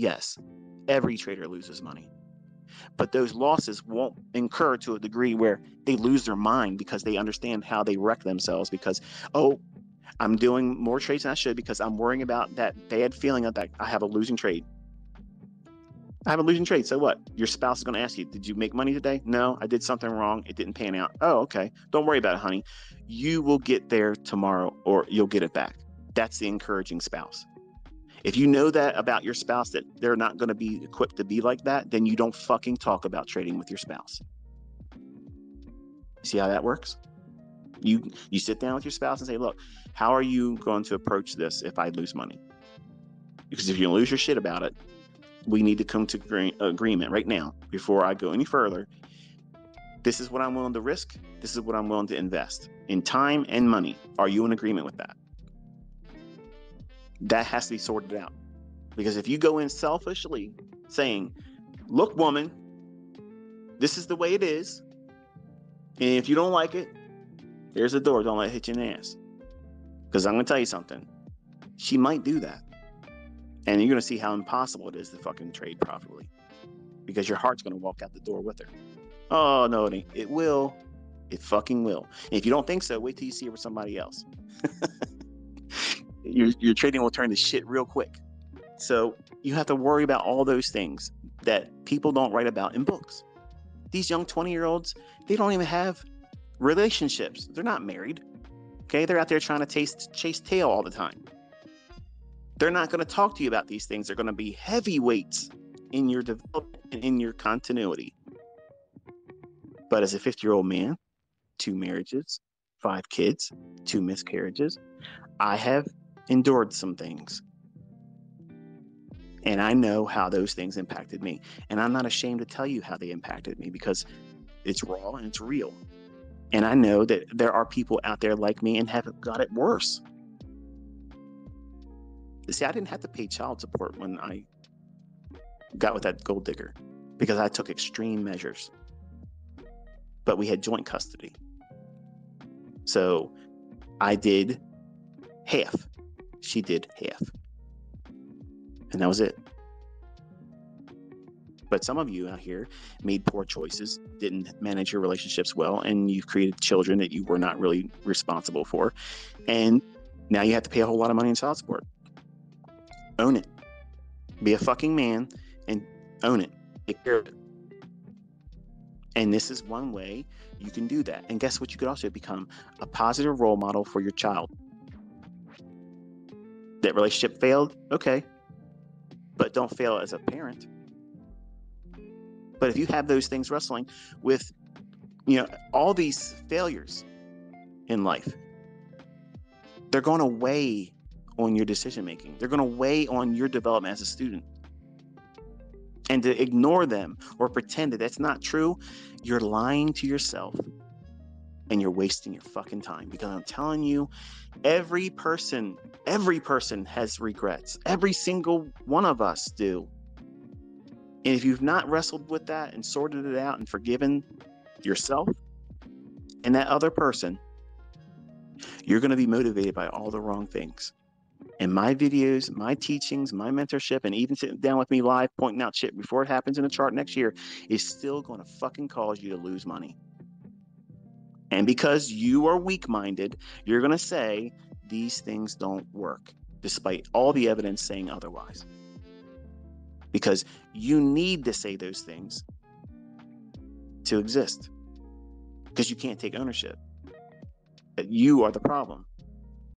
Yes, every trader loses money. But those losses won't incur to a degree where they lose their mind because they understand how they wreck themselves because, oh, I'm doing more trades than I should because I'm worrying about that bad feeling of that I have a losing trade. I have a losing trade. So what? Your spouse is going to ask you, Did you make money today? No, I did something wrong. It didn't pan out. Oh, okay. Don't worry about it, honey. You will get there tomorrow or you'll get it back. That's the encouraging spouse. If you know that about your spouse that they're not going to be equipped to be like that, then you don't fucking talk about trading with your spouse. See how that works? You you sit down with your spouse and say, "Look, how are you going to approach this if I lose money?" Because if you lose your shit about it, we need to come to agree- agreement right now before I go any further. This is what I'm willing to risk. This is what I'm willing to invest in time and money. Are you in agreement with that? That has to be sorted out. Because if you go in selfishly saying, look, woman, this is the way it is. And if you don't like it, there's the door. Don't let it hit you in the ass. Because I'm going to tell you something. She might do that. And you're going to see how impossible it is to fucking trade profitably. Because your heart's going to walk out the door with her. Oh, no, it, it will. It fucking will. And if you don't think so, wait till you see it with somebody else. your, your trading will turn to shit real quick. So you have to worry about all those things that people don't write about in books. These young 20 year olds, they don't even have relationships. They're not married. Okay. They're out there trying to taste, chase tail all the time. They're not going to talk to you about these things. They're going to be heavyweights in your development and in your continuity. But as a 50 year old man, two marriages, five kids, two miscarriages, I have endured some things. And I know how those things impacted me. And I'm not ashamed to tell you how they impacted me because it's raw and it's real. And I know that there are people out there like me and have got it worse. See, I didn't have to pay child support when I got with that gold digger because I took extreme measures. But we had joint custody. So I did half she did half. And that was it. But some of you out here made poor choices, didn't manage your relationships well, and you've created children that you were not really responsible for. And now you have to pay a whole lot of money in child support. Own it. Be a fucking man and own it. Take care of it. And this is one way you can do that. And guess what? You could also become a positive role model for your child that relationship failed, okay. But don't fail as a parent. But if you have those things wrestling with, you know, all these failures in life, they're going to weigh on your decision making. They're going to weigh on your development as a student. And to ignore them or pretend that that's not true, you're lying to yourself and you're wasting your fucking time because I'm telling you, every person, every person has regrets. Every single one of us do. And if you've not wrestled with that and sorted it out and forgiven yourself and that other person, you're going to be motivated by all the wrong things. And my videos, my teachings, my mentorship, and even sitting down with me live pointing out shit before it happens in the chart next year is still going to fucking cause you to lose money. And because you are weak minded, you're going to say these things don't work, despite all the evidence saying otherwise. Because you need to say those things to exist, because you can't take ownership. That you are the problem.